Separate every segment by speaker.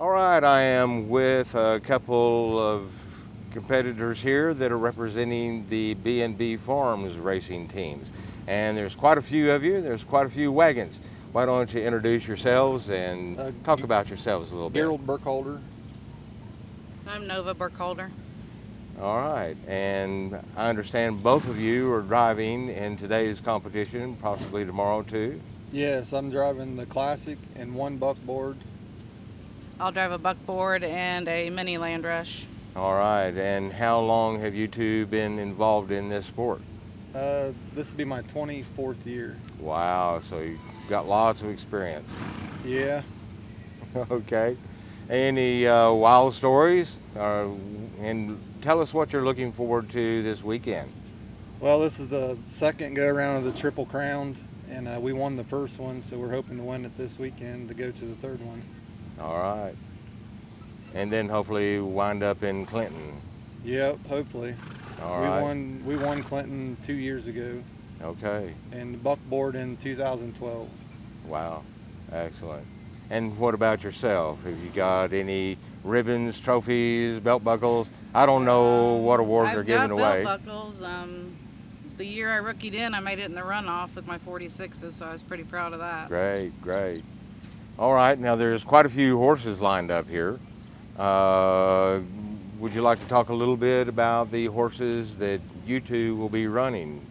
Speaker 1: All right, I am with a couple of competitors here that are representing the B&B Farms racing teams. And there's quite a few of you, there's quite a few wagons. Why don't you introduce yourselves and
Speaker 2: Uh,
Speaker 1: talk about yourselves a little bit?
Speaker 2: Gerald Burkholder.
Speaker 3: I'm Nova Burkholder.
Speaker 1: All right, and I understand both of you are driving in today's competition, possibly tomorrow too.
Speaker 2: Yes, I'm driving the Classic and one buckboard.
Speaker 3: I'll drive a buckboard and a mini land rush.
Speaker 1: All right, and how long have you two been involved in this sport?
Speaker 2: Uh, this will be my 24th year.
Speaker 1: Wow, so you've got lots of experience.
Speaker 2: Yeah,
Speaker 1: okay. Any uh, wild stories? Uh, and tell us what you're looking forward to this weekend.
Speaker 2: well, this is the second go around of the Triple Crown, and uh, we won the first one, so we're hoping to win it this weekend to go to the third one.
Speaker 1: All right. And then hopefully wind up in Clinton.
Speaker 2: Yep, hopefully.
Speaker 1: All
Speaker 2: we
Speaker 1: right.
Speaker 2: won. We won Clinton two years ago,
Speaker 1: Okay.
Speaker 2: and buckboard in 2012.
Speaker 1: Wow. Excellent. And what about yourself? Have you got any ribbons, trophies, belt buckles? I don't know what awards
Speaker 3: I've
Speaker 1: are given
Speaker 3: got
Speaker 1: away.
Speaker 3: belt buckles. Um, the year I rookied in, I made it in the runoff with my 46s, so I was pretty proud of that.
Speaker 1: Great, great. All right, now there's quite a few horses lined up here. Uh, would you like to talk a little bit about the horses that you two will be running?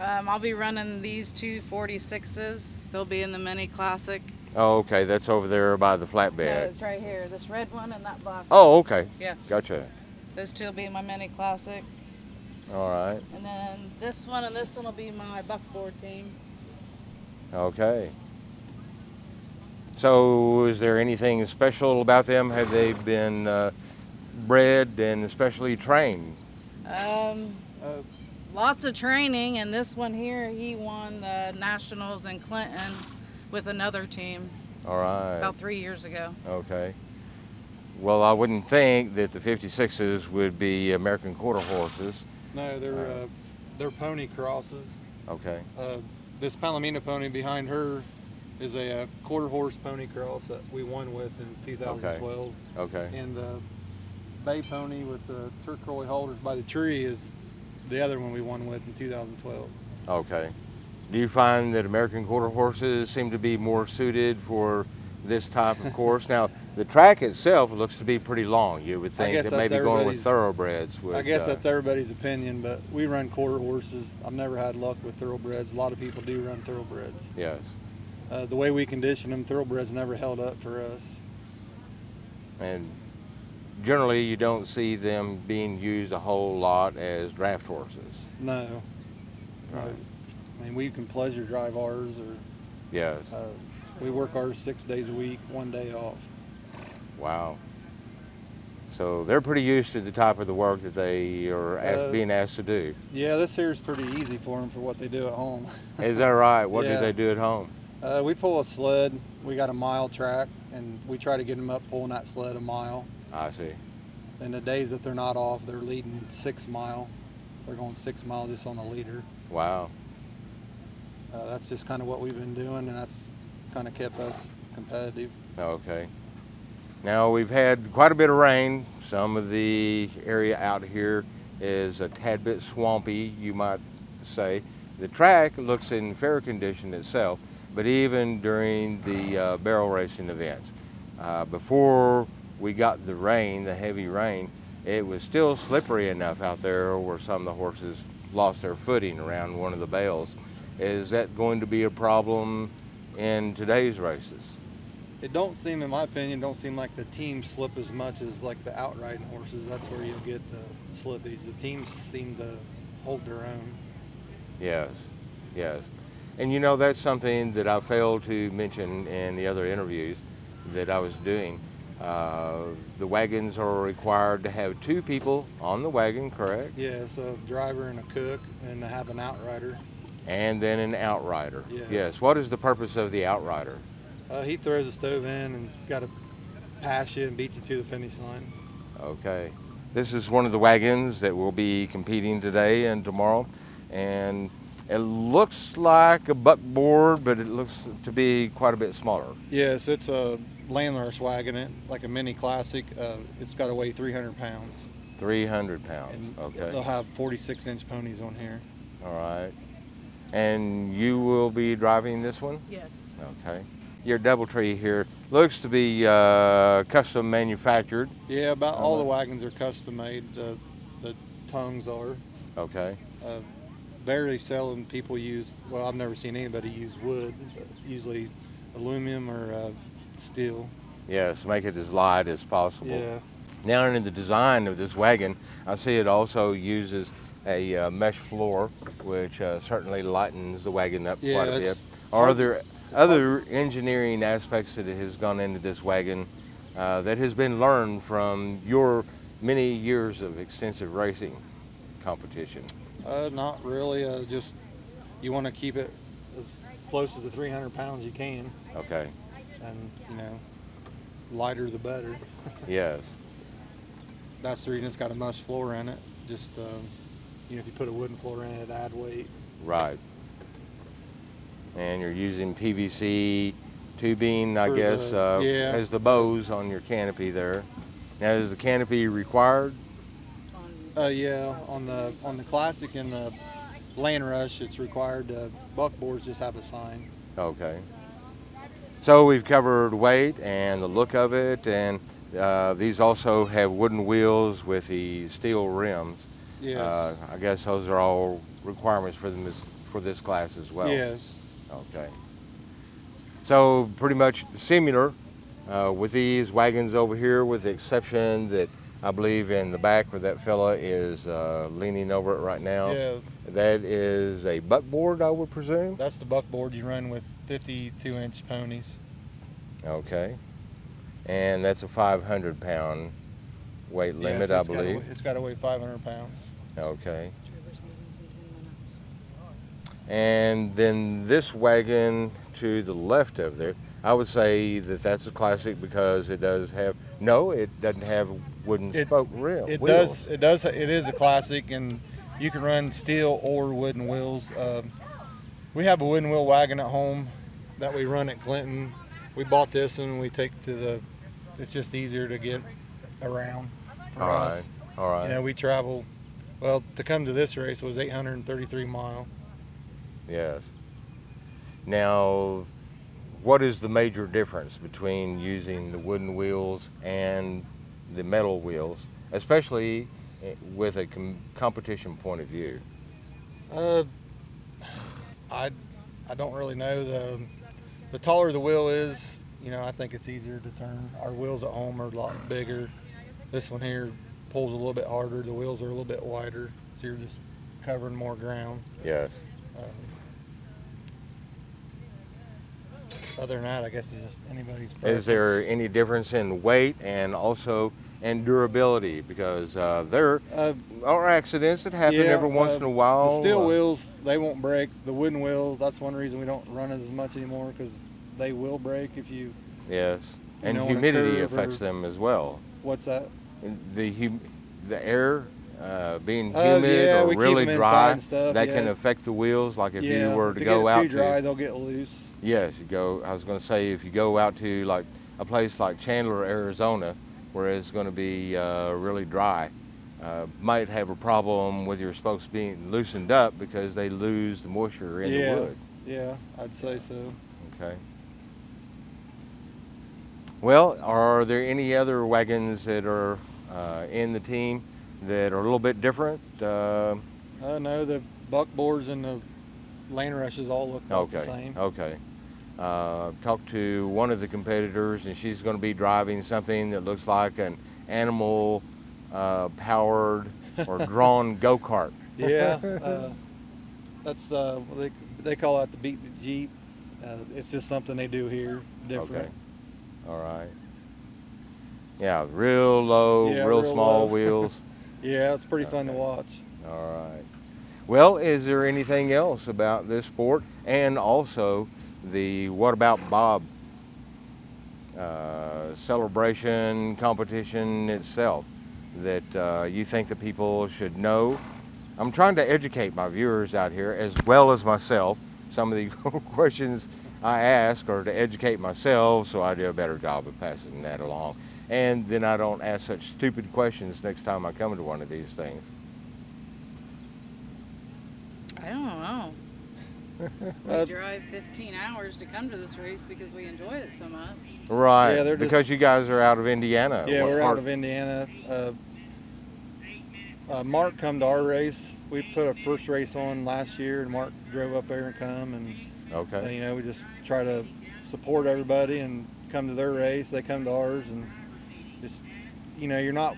Speaker 3: Um, I'll be running these two 46s. They'll be in the mini classic.
Speaker 1: Oh, okay, that's over there by the flatbed.
Speaker 3: No, it's right here. This red one and that black.
Speaker 1: Oh, okay.
Speaker 3: Yeah.
Speaker 1: Gotcha.
Speaker 3: Those two will be my mini classic.
Speaker 1: All right.
Speaker 3: And then this one and this one will be my buckboard team.
Speaker 1: Okay. So, is there anything special about them? Have they been uh, bred and especially trained?
Speaker 3: Um,
Speaker 2: Uh,
Speaker 3: lots of training, and this one here, he won the nationals in Clinton with another team
Speaker 1: All right.
Speaker 3: about three years ago.
Speaker 1: Okay. Well, I wouldn't think that the 56s would be American quarter horses.
Speaker 2: no, they're
Speaker 1: Alright.
Speaker 2: uh, they're pony crosses.
Speaker 1: Okay.
Speaker 2: Uh, this Palomino pony behind her is a, uh quarter horse pony cross that we won with in 2012.
Speaker 1: Okay. okay.
Speaker 2: And the bay pony with the turquoise holders by the tree is the other one we won with in 2012.
Speaker 1: Okay. Do you find that American quarter horses seem to be more suited for this type of course? now, the track itself looks to be pretty long. You would think that maybe going with thoroughbreds would.
Speaker 2: I guess
Speaker 1: uh,
Speaker 2: that's everybody's opinion, but we run quarter horses. I've never had luck with thoroughbreds. A lot of people do run thoroughbreds.
Speaker 1: Yes.
Speaker 2: Uh, the way we condition them, thoroughbreds never held up for us.
Speaker 1: And generally, you don't see them being used a whole lot as draft horses.
Speaker 2: No. No.
Speaker 1: Right.
Speaker 2: I mean, we can pleasure drive ours, or
Speaker 1: Yes.
Speaker 2: uh, we work ours six days a week, one day off.
Speaker 1: Wow. So they're pretty used to the type of the work that they are asked,
Speaker 2: Uh,
Speaker 1: being asked to do.
Speaker 2: Yeah, this here is pretty easy for them for what they do at home.
Speaker 1: Is that right? What
Speaker 2: Yeah.
Speaker 1: do they do at home?
Speaker 2: Uh, we pull a sled. We got a mile track, and we try to get them up pulling that sled a mile.
Speaker 1: I see.
Speaker 2: And the days that they're not off, they're leading six mile. They're going six mile just on the leader.
Speaker 1: Wow.
Speaker 2: Uh, that's just kind of what we've been doing, and that's kind of kept us competitive.
Speaker 1: Okay. Now we've had quite a bit of rain. Some of the area out here is a tad bit swampy, you might say. The track looks in fair condition itself, but even during the uh, barrel racing events, uh, before we got the rain, the heavy rain, it was still slippery enough out there where some of the horses lost their footing around one of the bales. Is that going to be a problem in today's races?
Speaker 2: It don't seem, in my opinion, don't seem like the teams slip as much as like the outriding horses. That's where you'll get the slippies. The teams seem to hold their own.
Speaker 1: Yes, yes. And you know, that's something that I failed to mention in the other interviews that I was doing. Uh, the wagons are required to have two people on the wagon, correct?
Speaker 2: Yes, a driver and a cook, and to have an outrider.
Speaker 1: And then an outrider.
Speaker 2: Yes. yes.
Speaker 1: What is the purpose of the outrider?
Speaker 2: Uh, he throws the stove in and it's got to pass you and beat you to the finish line.
Speaker 1: Okay. This is one of the wagons that will be competing today and tomorrow. And It looks like a buckboard, but it looks to be quite a bit smaller.
Speaker 2: Yes, it's a land rush wagon, it like a mini classic. Uh, it's got to weigh 300 pounds.
Speaker 1: 300 pounds.
Speaker 2: And
Speaker 1: Okay.
Speaker 2: they'll have 46 inch ponies on here.
Speaker 1: All right. And you will be driving this one?
Speaker 3: Yes.
Speaker 1: Okay. Your DoubleTree here looks to be uh, custom manufactured.
Speaker 2: Yeah, about all the wagons are custom made. The, the tongues are.
Speaker 1: Okay.
Speaker 2: Uh, very seldom people use, well, I've never seen anybody use wood, usually aluminum or uh, steel.
Speaker 1: Yes, make it as light as possible.
Speaker 2: Yeah.
Speaker 1: Now in the design of this wagon, I see it also uses a uh, mesh floor, which uh, certainly lightens the wagon up
Speaker 2: Yeah,
Speaker 1: quite a bit. Are there other engineering aspects that has gone into this wagon uh, that has been learned from your many years of extensive racing competition?
Speaker 2: Uh, not really. Uh, just you want to keep it as close to the 300 pounds you can,
Speaker 1: Okay.
Speaker 2: and you know, lighter the better.
Speaker 1: Yes.
Speaker 2: That's the reason it's got a mesh floor in it. Just um, you know, if you put a wooden floor in it, add weight.
Speaker 1: Right. And you're using PVC tubing, I
Speaker 2: For
Speaker 1: guess,
Speaker 2: the-
Speaker 1: uh,
Speaker 2: yeah.
Speaker 1: as the bows on your canopy there. Now, is the canopy required?
Speaker 3: On
Speaker 2: Uh, yeah, on the on the classic and the land rush, it's required. Uh, buckboards just have a sign.
Speaker 1: Okay. So we've covered weight and the look of it, and uh, these also have wooden wheels with the steel rims.
Speaker 2: Yes.
Speaker 1: Uh, I guess those are all requirements for them for this class as well.
Speaker 2: Yes.
Speaker 1: Okay. So pretty much similar uh, with these wagons over here, with the exception that I believe in the back where that fella is uh, leaning over it right now.
Speaker 2: Yeah,
Speaker 1: That is a buckboard, I would presume.
Speaker 2: that's the buckboard you run with 52 inch ponies.
Speaker 1: Okay. And that's a 500 pound weight
Speaker 2: Yeah,
Speaker 1: limit,
Speaker 2: so
Speaker 1: I
Speaker 2: it's gotta
Speaker 1: believe.
Speaker 2: weigh- it's got to weigh 500 pounds.
Speaker 1: Okay.
Speaker 3: Drivers meetings in 10 minutes.
Speaker 1: And then this wagon to the left of there, I would say that that's a classic because it does have, no, it doesn't have wooden
Speaker 2: It-
Speaker 1: spoke rail.
Speaker 2: It does. It does. It is a classic, and you can run steel or wooden wheels. Um, we have a wooden wheel wagon at home that we run at Clinton. We bought this and we take to the. It's just easier to get around. For
Speaker 1: All
Speaker 2: us.
Speaker 1: right. All right.
Speaker 2: You know, we travel. Well, to come to this race was 833 mile.
Speaker 1: Yes. Now, what is the major difference between using the wooden wheels and the metal wheels, especially eh, with a com- competition point of view?
Speaker 2: Uh, I, I don't really know the, the taller the wheel is, you know, I think it's easier to turn. Our wheels at home are a lot bigger. This one here pulls a little bit harder. The wheels are a little bit wider, so you're just covering more ground.
Speaker 1: Yes.
Speaker 2: Um, other than that, I guess it's just anybody's.
Speaker 1: Is there any difference in weight and also in durability? Because uh, there
Speaker 2: Uh,
Speaker 1: are accidents that happen
Speaker 2: yeah,
Speaker 1: every once
Speaker 2: uh,
Speaker 1: in a while.
Speaker 2: The steel
Speaker 1: uh,
Speaker 2: wheels, they won't break. The wooden wheel, that's one reason we don't run it as much anymore because they will break if you.
Speaker 1: Yes.
Speaker 2: you
Speaker 1: And humidity affects them as well.
Speaker 2: What's that?
Speaker 1: The hum- the air uh, being
Speaker 2: Oh,
Speaker 1: humid
Speaker 2: yeah,
Speaker 1: or really dry,
Speaker 2: and stuff,
Speaker 1: that can affect the wheels. Like if
Speaker 2: yeah,
Speaker 1: you were to go
Speaker 2: get
Speaker 1: out
Speaker 2: too dry,
Speaker 1: to
Speaker 2: they'll get loose.
Speaker 1: yes, you go. I was going to say if you go out to like a place like Chandler, Arizona, where it's going to be uh, really dry, uh, might have a problem with your spokes being loosened up because they lose the moisture in
Speaker 2: yeah,
Speaker 1: the wood.
Speaker 2: yeah, I'd say so.
Speaker 1: Okay. Well, are there any other wagons that are uh, in the team that are a little bit different? Uh,
Speaker 2: Uh, no, the buckboards and the land rushes all look
Speaker 1: okay.
Speaker 2: the same.
Speaker 1: Okay. Uh, talked to one of the competitors, and she's going to be driving something that looks like an animal uh, powered or drawn go kart.
Speaker 2: Yeah, uh, that's uh, what they they call it the beat jeep. Uh, it's just something they do here, different.
Speaker 1: Okay. All right. Yeah, real low,
Speaker 2: Yeah,
Speaker 1: real,
Speaker 2: real
Speaker 1: small
Speaker 2: low.
Speaker 1: wheels.
Speaker 2: Yeah, it's pretty fun to watch.
Speaker 1: All right. Well, is there anything else about this sport and also the What About Bob uh, celebration competition itself that uh, you think the people should know I'm trying to educate my viewers out here as well as myself. Some of the questions I ask are to educate myself so I do a better job of passing that along. And then I don't ask such stupid questions next time I come to one of these things.
Speaker 3: I don't know. We
Speaker 2: Uh,
Speaker 3: drive 15 hours to come to this race because we enjoy it so much.
Speaker 1: Right.
Speaker 2: Yeah, they're just-
Speaker 1: because you guys are out of Indiana.
Speaker 2: Yeah,
Speaker 1: What
Speaker 2: we're
Speaker 1: part-
Speaker 2: out of Indiana. Uh, uh, Mark come to our race. We put a first race on last year, and Mark drove up there and come, and
Speaker 1: Okay.
Speaker 2: you know we just try to support everybody and come to their race. They come to ours, and just you know you're not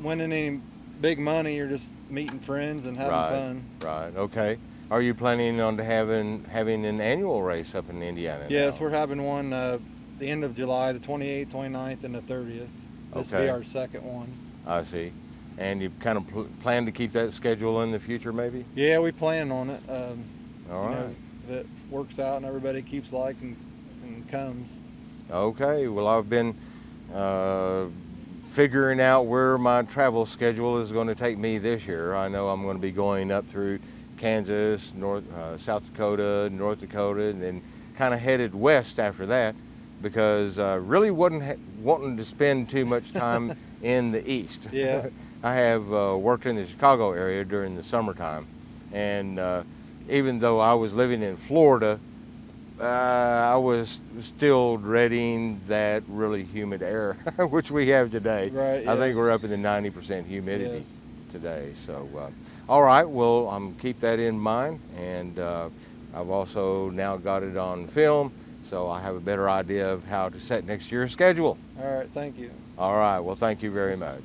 Speaker 2: winning any big money. You're just meeting friends and having
Speaker 1: right.
Speaker 2: fun.
Speaker 1: Right. Okay. Are you planning on having having an annual race up in Indiana?
Speaker 2: Yes,
Speaker 1: now?
Speaker 2: we're having one uh, the end of July, the 28th, 29th, and the 30th. This will be our second one.
Speaker 1: I see. And you kind of pl- plan to keep that schedule in the future, maybe?
Speaker 2: Yeah, we plan on it. Um,
Speaker 1: All right.
Speaker 2: know, if it works out and everybody keeps liking and comes.
Speaker 1: Okay. Well, I've been uh, figuring out where my travel schedule is going to take me this year. I know I'm going to be going up through Kansas, North, uh, South Dakota, North Dakota, and then kind of headed west after that because I really wasn't ha- wanting to spend too much time in the east.
Speaker 2: Yeah.
Speaker 1: I have uh, worked in the Chicago area during the summertime, and uh, even though I was living in Florida, uh, I was still dreading that really humid air, which we have today.
Speaker 2: Right,
Speaker 1: I think we're up in the 90% humidity
Speaker 2: Yes.
Speaker 1: today. So, uh, all right, well, I'm keep that in mind, and uh, I've also now got it on film, so I have a better idea of how to set next year's schedule.
Speaker 2: All right, thank you.
Speaker 1: All right, well, thank you very much.